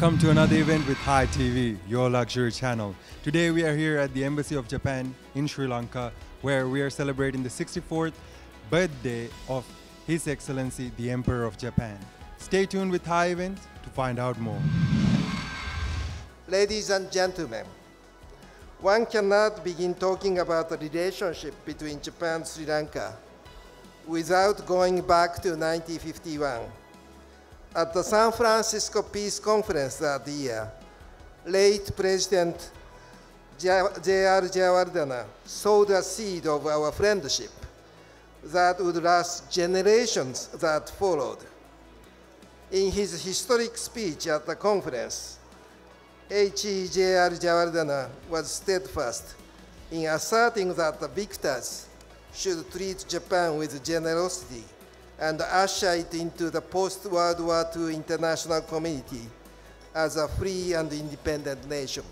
Welcome to another event with Hi TV, your luxury channel. Today we are here at the Embassy of Japan in Sri Lanka, where we are celebrating the 64th birthday of His Excellency the Emperor of Japan. Stay tuned with Hi Events to find out more. Ladies and gentlemen, one cannot begin talking about the relationship between Japan and Sri Lanka without going back to 1951. At the San Francisco Peace Conference that year, late President J.R. Jayewardene sowed a seed of our friendship that would last generations that followed. In his historic speech at the conference, H.E.J.R. Jayewardene was steadfast in asserting that the victors should treat Japan with generosity and usher it into the post-World War II international community as a free and independent nation.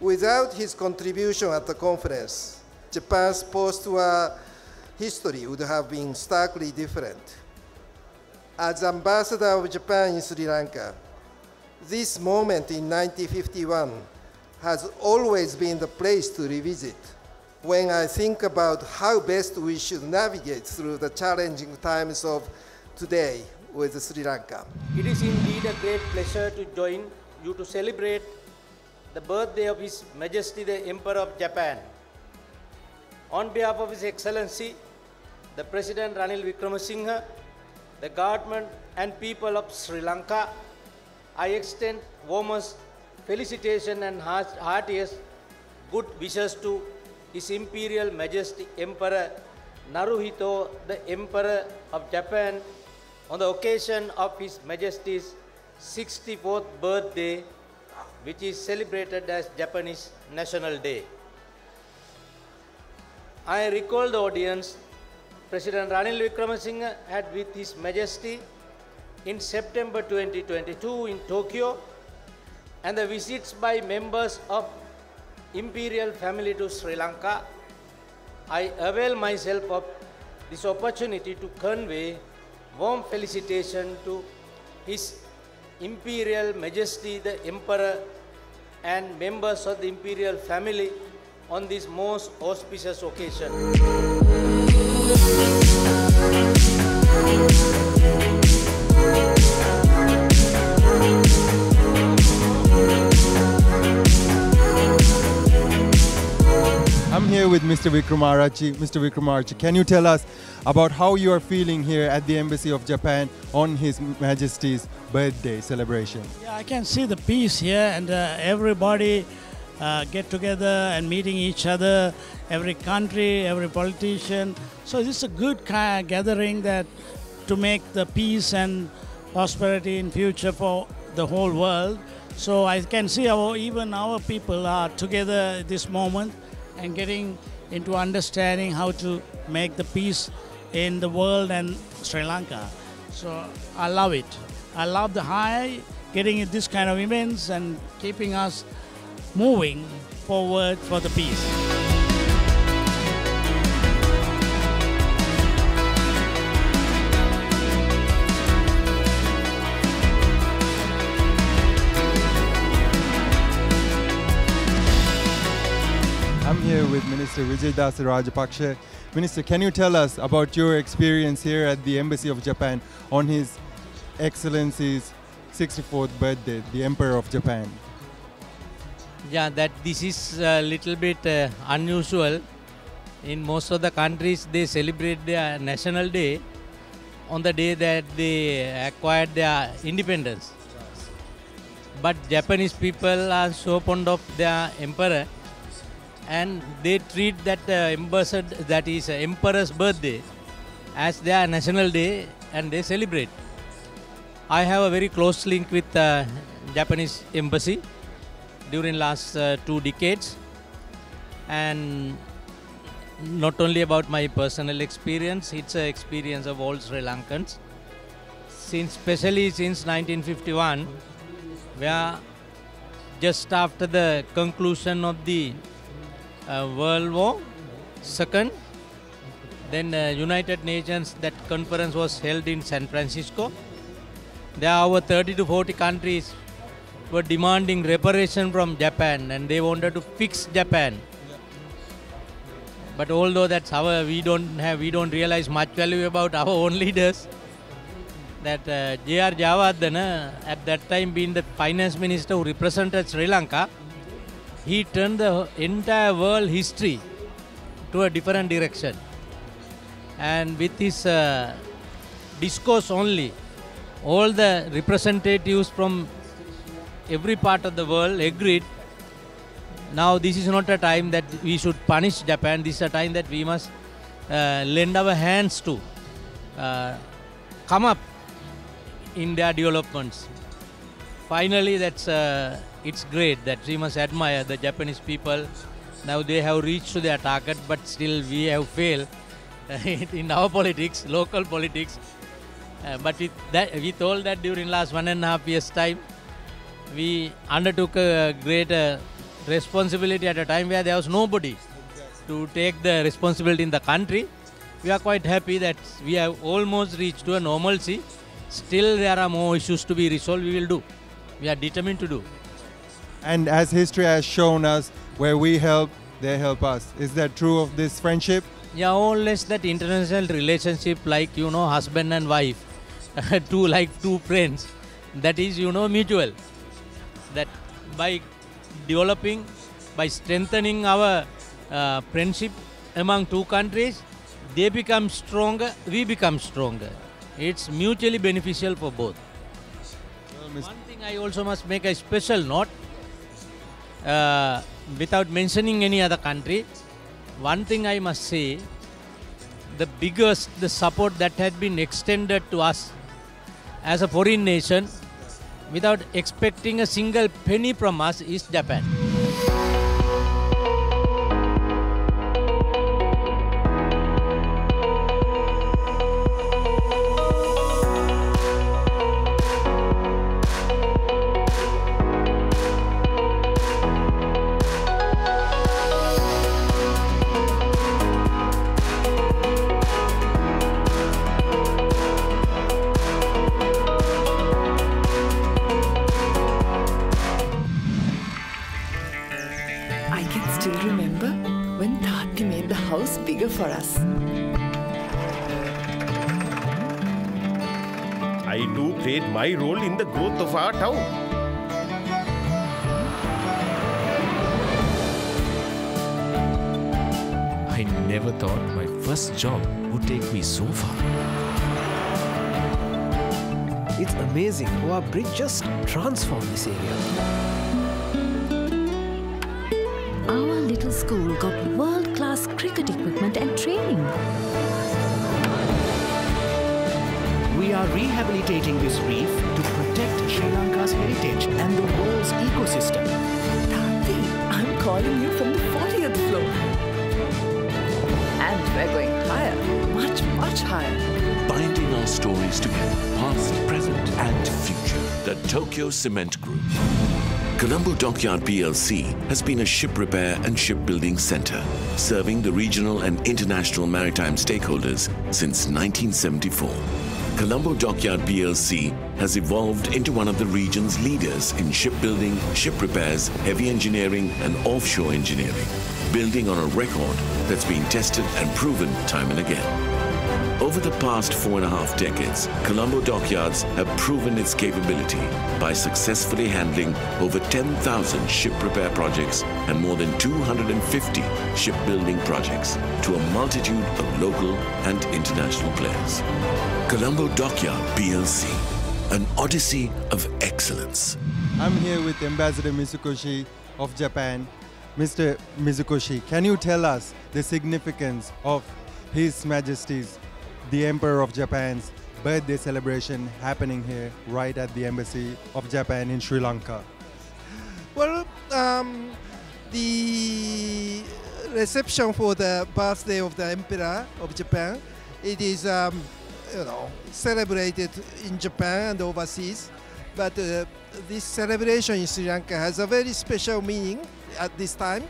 Without his contribution at the conference, Japan's post-war history would have been starkly different. As ambassador of Japan in Sri Lanka, this moment in 1951 has always been the place to revisit when I think about how best we should navigate through the challenging times of today with Sri Lanka. It is indeed a great pleasure to join you to celebrate the birthday of His Majesty the Emperor of Japan. On behalf of His Excellency, the President Ranil Wickremesinghe, the government and people of Sri Lanka, I extend warmest felicitation and heartiest good wishes to His Imperial Majesty Emperor Naruhito, the Emperor of Japan, on the occasion of His Majesty's 64th birthday, which is celebrated as Japanese National Day. I recall the audience President Ranil Wickremesinghe had with His Majesty in September 2022 in Tokyo and the visits by members of imperial family to Sri Lanka, I avail myself of this opportunity to convey warm felicitation to His Imperial Majesty the Emperor and members of the imperial family on this most auspicious occasion. Here with Mr. Vikramarachi. Mr. Vikramarachi, can you tell us about how you are feeling here at the Embassy of Japan on His Majesty's birthday celebration? Yeah, I can see the peace here, and uh, everybody uh, get together and meeting each other. Every country, every politician. So this is a good kind of gathering that to make the peace and prosperity in future for the whole world. So I can see our even our people are together at this moment and getting into understanding how to make the peace in the world and Sri Lanka. So I love it. I love the Hi, getting in this kind of events and keeping us moving forward for the peace. With Minister Wijeyadasa Rajapakshe. Minister, can you tell us about your experience here at the Embassy of Japan on His Excellency's 64th birthday, the Emperor of Japan? Yeah, that this is a little bit uh, unusual. In most of the countries, they celebrate their national day on the day that they acquired their independence. But Japanese people are so fond of their emperor, and they treat that uh, that is uh, emperor's birthday, as their national day, and they celebrate. I have a very close link with uh, Japanese embassy during last uh, two decades and not only about my personal experience it's an experience of all sri lankans since especially since 1951 where just after the conclusion of the world war second then uh, united nations that conference was held in san francisco there are over 30 to 40 countries were demanding reparation from Japan and they wanted to fix Japan. But although that's our, we don't have, we don't realize much value about our own leaders. That uh, J.R. Jayewardene, at that time being the finance minister who represented Sri Lanka, he turned the entire world history to a different direction. And with his uh, discourse only, all the representatives from every part of the world agreed now this is not a time that we should punish Japan, this is a time that we must uh, lend our hands to uh, come up in their developments. Finally, that's uh, it's great that we must admire the Japanese people. Now they have reached to their target, but still we have failed in our politics, local politics. Uh, but with that, that during last one and a half years time, we undertook a great uh, responsibility at a time where there was nobody to take the responsibility in the country. We are quite happy that we have almost reached to a normalcy. Still, there are more issues to be resolved. We will do. We are determined to do. And as history has shown us, where we help, they help us. Is that true of this friendship? Yeah, always that international relationship, like you know, husband and wife, two like two friends. That is, you know, mutual. That by developing, by strengthening our uh, friendship among two countries, they become stronger, we become stronger. It's mutually beneficial for both. One thing I also must make a special note, uh, without mentioning any other country, one thing I must say, the biggest the support that had been extended to us as a foreign nation without expecting a single penny from us is Japan. For us. I too played my role in the growth of our town. I never thought my first job would take me so far. It's amazing how our bridge just transformed this area. Our little school got world class cricket equipment rehabilitating this reef to protect Sri Lanka's heritage and the world's ecosystem. Tati, I'm calling you from the 40th floor. And we're going higher, much, much higher. Binding our stories together, past, present, and future. The Tokyo Cement Group. Colombo Dockyard PLC has been a ship repair and shipbuilding center, serving the regional and international maritime stakeholders since 1974. Colombo Dockyard PLC has evolved into one of the region's leaders in shipbuilding, ship repairs, heavy engineering, and offshore engineering, building on a record that's been tested and proven time and again. Over the past four and a half decades, Colombo Dockyards have proven its capability by successfully handling over 10,000 ship repair projects and more than 250 shipbuilding projects to a multitude of local and international players. Colombo Dockyard PLC, an odyssey of excellence. I'm here with Ambassador Mizukoshi of Japan. Mr. Mizukoshi, can you tell us the significance of His Majesty's, the Emperor of Japan's birthday celebration happening here right at the Embassy of Japan in Sri Lanka? Well, um, the reception for the birthday of the Emperor of Japan, it is, um, you know, celebrated in Japan and overseas. But uh, this celebration in Sri Lanka has a very special meaning at this time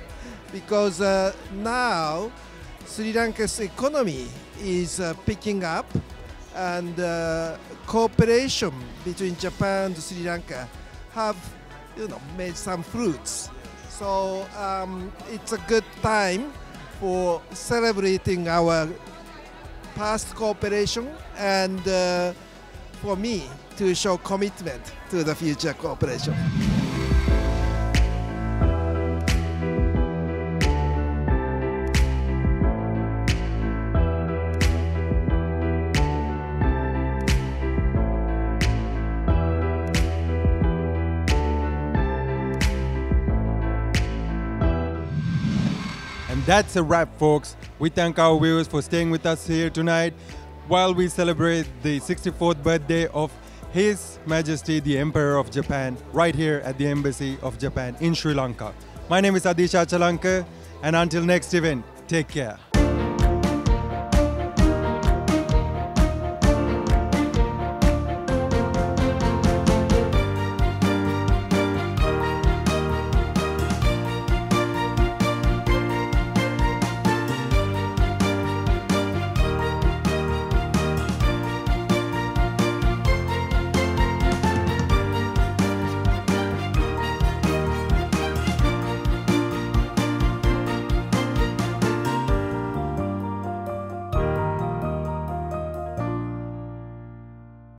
because uh, now Sri Lanka's economy is uh, picking up and uh, cooperation between Japan and Sri Lanka have you know made some fruits. So um, it's a good time for celebrating our past cooperation and uh, for me to show commitment to the future cooperation. That's a wrap, folks. We thank our viewers for staying with us here tonight while we celebrate the 64th birthday of His Majesty the Emperor of Japan right here at the Embassy of Japan in Sri Lanka. My name is Adisha Chalanka, and until next event, take care.